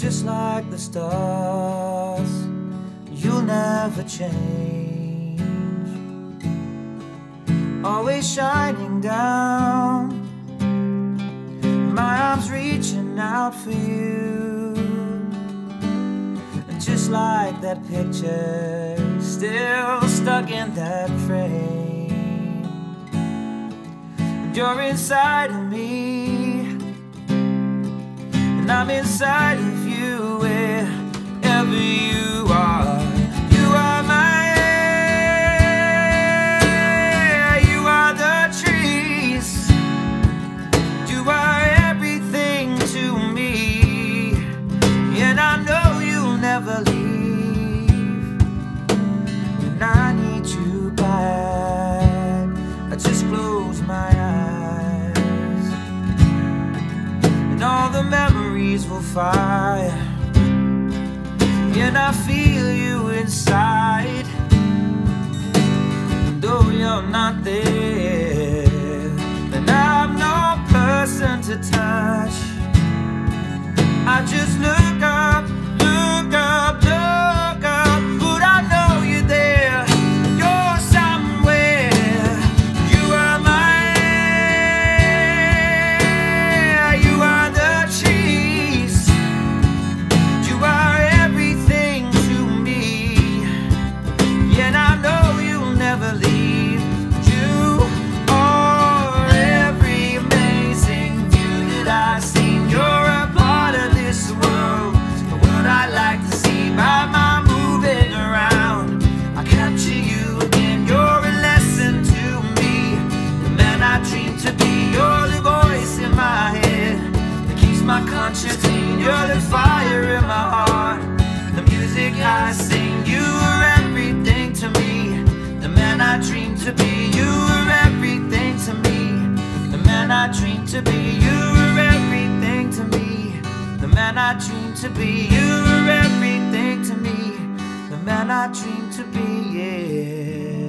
just like the stars. You'll never change. Always shining down. My arms reaching out for you. Just like that picture, still stuck in that frame. You're inside of me. I'm inside of you wherever you will fire. And I feel you inside. And though you're not there, then I'm no person to touch. I just look my conscience. You're the fire in my heart, the music I sing. You are everything to me, the man I dream to be. You are everything to me, the man I dream to be. You are everything to me, the man I dream to be. You are everything to me, the man I dream to be.